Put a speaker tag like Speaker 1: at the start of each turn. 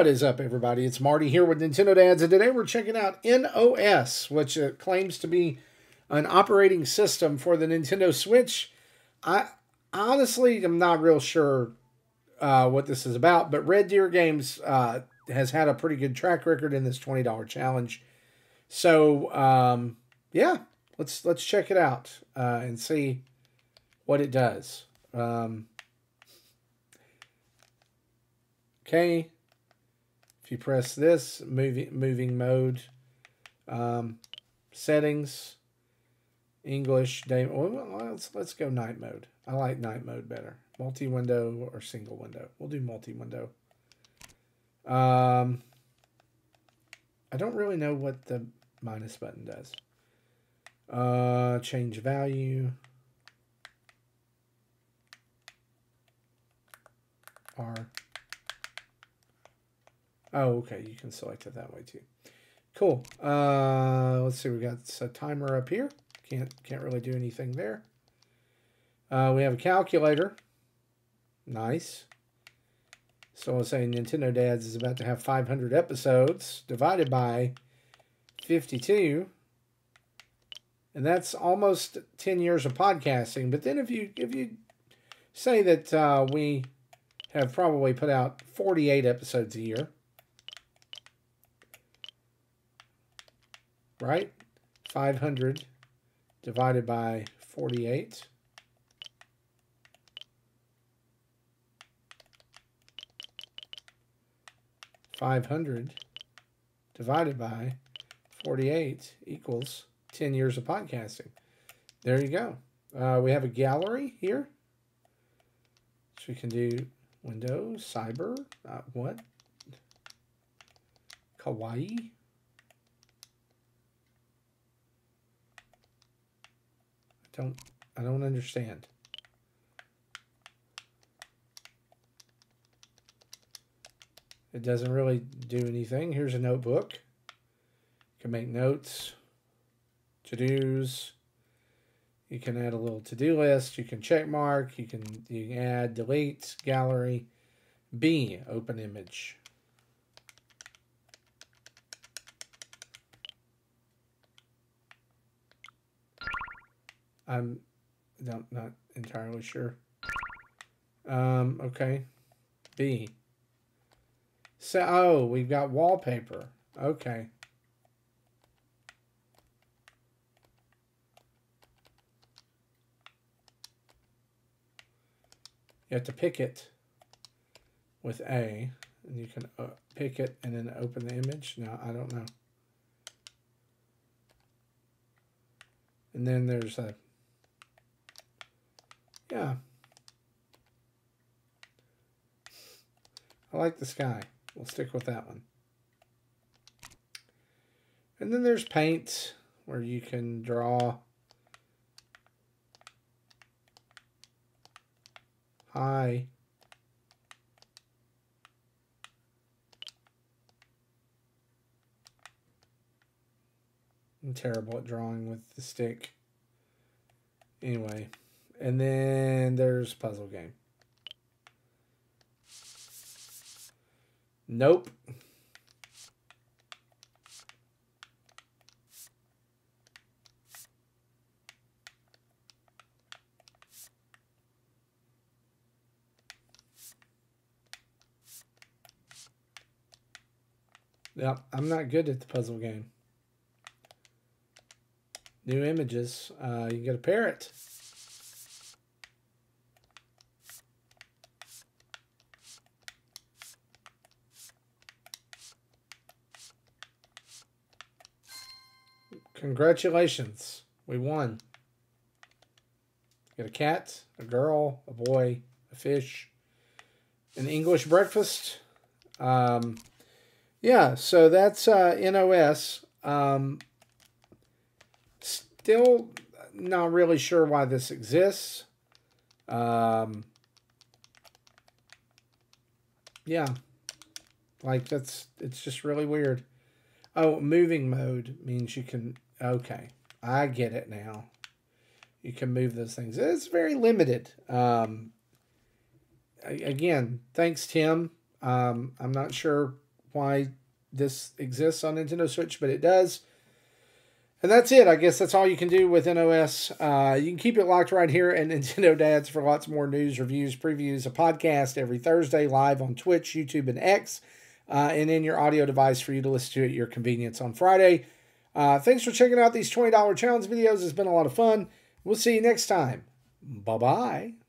Speaker 1: What is up, everybody? It's Marty here with Nintendo Dads, and today we're checking out NOS, which uh, claims to be an operating system for the Nintendo Switch. I honestly am not real sure uh, what this is about, but Red Deer Games uh, has had a pretty good track record in this twenty dollar challenge. So um, yeah, let's let's check it out uh, and see what it does. Um, okay, if you press this moving moving mode, um, settings, English day. Well, let's let's go night mode. I like night mode better. Multi window or single window. We'll do multi window. Um, I don't really know what the minus button does. Uh, change value. R. Oh, okay. You can select it that way too. Cool. Uh, let's see. We got a timer up here. Can't can't really do anything there. Uh, we have a calculator. Nice. So I'll say Nintendo Dads is about to have 500 episodes divided by 52. And that's almost 10 years of podcasting. But then if you if you say that uh, we have probably put out 48 episodes a year, right? 500 divided by 48. Five hundred divided by forty-eight equals ten years of podcasting. There you go. Uh, we have a gallery here, so we can do Windows, Cyber, uh, what? Kawaii. Don't I don't understand. It doesn't really do anything. Here's a notebook. You can make notes, to-dos. You can add a little to-do list. You can check mark. You can you can add, delete, gallery. B, open image. I'm not, not entirely sure. Um, okay. B. So, oh, we've got wallpaper. Okay. You have to pick it with A, and you can uh, pick it and then open the image. Now, I don't know. And then there's a yeah. I like the sky. We'll stick with that one. And then there's paint where you can draw high. I'm terrible at drawing with the stick. Anyway. And then there's puzzle game. Nope. Yep, I'm not good at the puzzle game. New images. Uh, you get a parrot. Congratulations. We won. Got a cat, a girl, a boy, a fish, an English breakfast. Um, yeah, so that's uh, NOS. Um, still not really sure why this exists. Um, yeah, like that's it's just really weird. Oh, moving mode means you can Okay, I get it now. You can move those things. It's very limited. Um, again, thanks, Tim. Um, I'm not sure why this exists on Nintendo Switch, but it does. And that's it. I guess that's all you can do with NOS. Uh, you can keep it locked right here at Nintendo Dads for lots more news, reviews, previews, a podcast every Thursday live on Twitch, YouTube, and X, uh, and in your audio device for you to listen to at your convenience on Friday. Uh, thanks for checking out these $20 challenge videos. It's been a lot of fun. We'll see you next time. Bye bye.